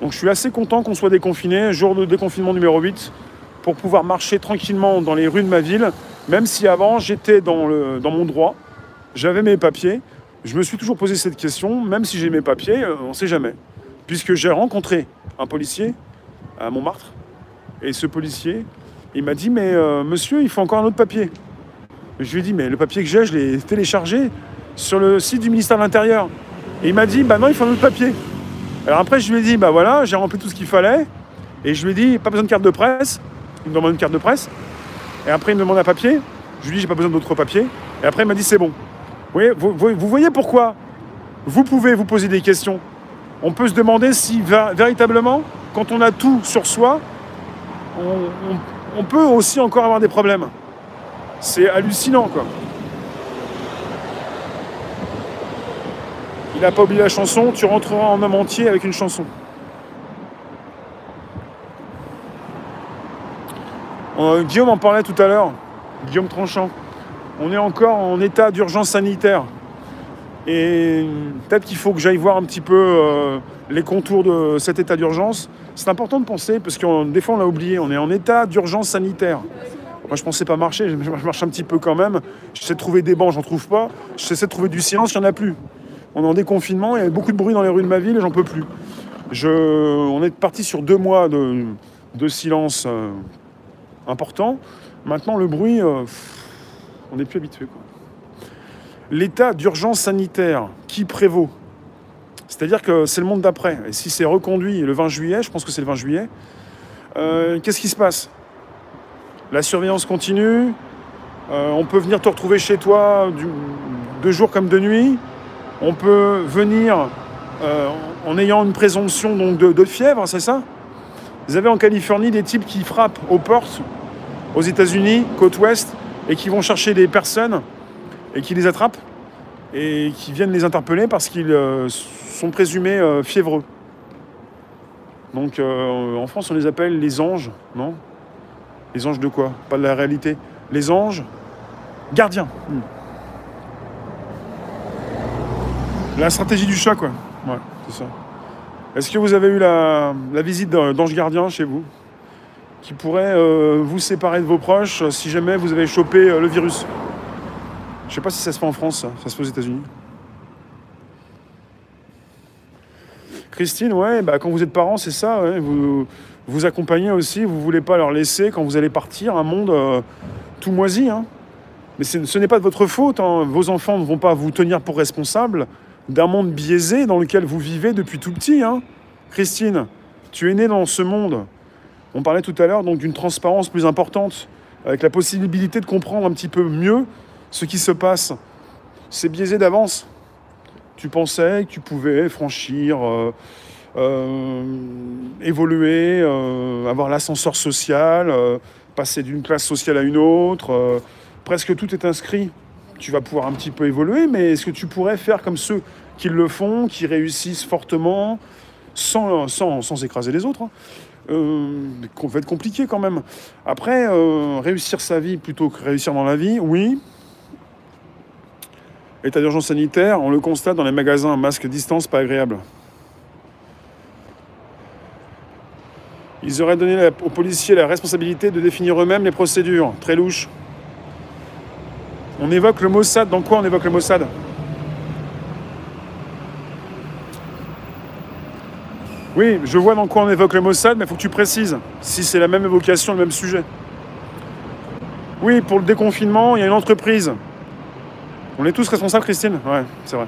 Donc je suis assez content qu'on soit déconfiné, jour de déconfinement numéro 8, pour pouvoir marcher tranquillement dans les rues de ma ville, même si avant j'étais dans, mon droit, j'avais mes papiers. Je me suis toujours posé cette question, même si j'ai mes papiers, euh, on ne sait jamais. Puisque j'ai rencontré un policier à Montmartre, et ce policier, il m'a dit, mais euh, monsieur, il faut encore un autre papier. Je lui ai dit, mais le papier que j'ai, je l'ai téléchargé sur le site du ministère de l'Intérieur. Et il m'a dit, bah non, il faut un autre papier. Alors après, je lui ai dit, bah voilà, j'ai rempli tout ce qu'il fallait. Et je lui ai dit, pas besoin de carte de presse. Il me demande une carte de presse. Et après, il me demande un papier. Je lui ai dit, j'ai pas besoin d'autres papiers. Et après, il m'a dit, c'est bon. Vous voyez, vous, vous voyez pourquoi vous pouvez vous poser des questions. On peut se demander si véritablement, quand on a tout sur soi, on, on peut aussi encore avoir des problèmes. C'est hallucinant, quoi. Il n'a pas oublié la chanson, tu rentreras en homme entier avec une chanson. Euh, Guillaume en parlait tout à l'heure, Guillaume Tranchant. On est encore en état d'urgence sanitaire. Et peut-être qu'il faut que j'aille voir un petit peu euh, les contours de cet état d'urgence. C'est important de penser, parce que des fois on l'a oublié, on est en état d'urgence sanitaire. Moi je pensais pas marcher, je marche un petit peu quand même. J'essaie de trouver des bancs, j'en trouve pas. J'essaie de trouver du silence, il n'y en a plus. On est en déconfinement, il y a beaucoup de bruit dans les rues de ma ville et j'en peux plus. On est parti sur deux mois de, silence euh, important. Maintenant, le bruit, euh, on n'est plus habitué. L'état d'urgence sanitaire qui prévaut, c'est-à-dire que c'est le monde d'après. Et si c'est reconduit le 20 juillet, je pense que c'est le 20 juillet, euh, qu'est-ce qui se passe? La surveillance continue, on peut venir te retrouver chez toi de jour comme de nuit, on peut venir euh, en ayant une présomption de, fièvre, c'est ça? Vous avez en Californie des types qui frappent aux portes, aux États-Unis, côte ouest, et qui vont chercher des personnes et qui les attrapent et qui viennent les interpeller parce qu'ils euh, sont présumés euh, fiévreux. Donc en France, on les appelle les anges, non? Les anges de quoi? Pas de la réalité. Les anges gardiens. Hmm. La stratégie du chat, quoi. Ouais, c'est ça. Est-ce que vous avez eu la, visite d'ange gardien chez vous Qui pourrait euh, vous séparer de vos proches si jamais vous avez chopé euh, le virus? Je sais pas si ça se fait en France, ça, se fait aux États-Unis. Christine, ouais, bah, quand vous êtes parent, c'est ça. vous vous accompagnez aussi, vous voulez pas leur laisser, quand vous allez partir, un monde euh, tout moisi. Hein. Mais ce n'est pas de votre faute. Hein. Vos enfants ne vont pas vous tenir pour responsable d'un monde biaisé dans lequel vous vivez depuis tout petit. Hein. Christine, tu es née dans ce monde. On parlait tout à l'heure donc d'une transparence plus importante, avec la possibilité de comprendre un petit peu mieux ce qui se passe. C'est biaisé d'avance. Tu pensais que tu pouvais franchir, euh, euh, évoluer, euh, avoir l'ascenseur social, passer d'une classe sociale à une autre. presque tout est inscrit tu vas pouvoir un petit peu évoluer, mais est-ce que tu pourrais faire comme ceux qui le font, qui réussissent fortement, sans, sans, écraser les autres hein euh, va être compliqué quand même. Après, euh, réussir sa vie plutôt que réussir dans la vie, oui. État d'urgence sanitaire, on le constate dans les magasins, masque distance, pas agréable. Ils auraient donné aux policiers la responsabilité de définir eux-mêmes les procédures. Très louche. On évoque le Mossad. Dans quoi on évoque le Mossad? Oui, je vois dans quoi on évoque le Mossad, mais il faut que tu précises si c'est la même évocation, le même sujet. Oui, pour le déconfinement, il y a une entreprise. On est tous responsables, Christine? Ouais, c'est vrai.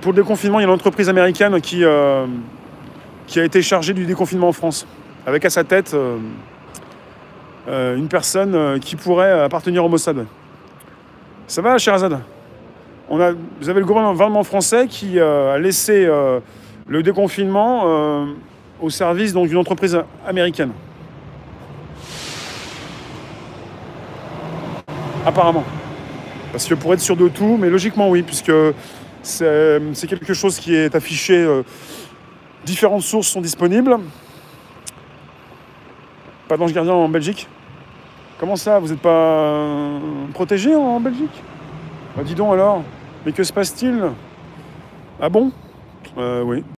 Pour le déconfinement, il y a une entreprise américaine qui, euh, a été chargée du déconfinement en France, avec à sa tête euh, euh, une personne qui pourrait appartenir au Mossad. Ça va, Sherazade On Vous avez le gouvernement français qui euh, a laissé euh, le déconfinement euh, au service d'une entreprise américaine. Apparemment. Parce que pour être sûr de tout, mais logiquement oui, puisque c'est quelque chose qui est affiché. différentes sources sont disponibles. Pas d'ange gardien en Belgique? Comment ça Vous n'êtes pas protégé en Belgique? Bah, Dis donc alors. Mais que se passe-t-il? Ah bon? Euh, Oui.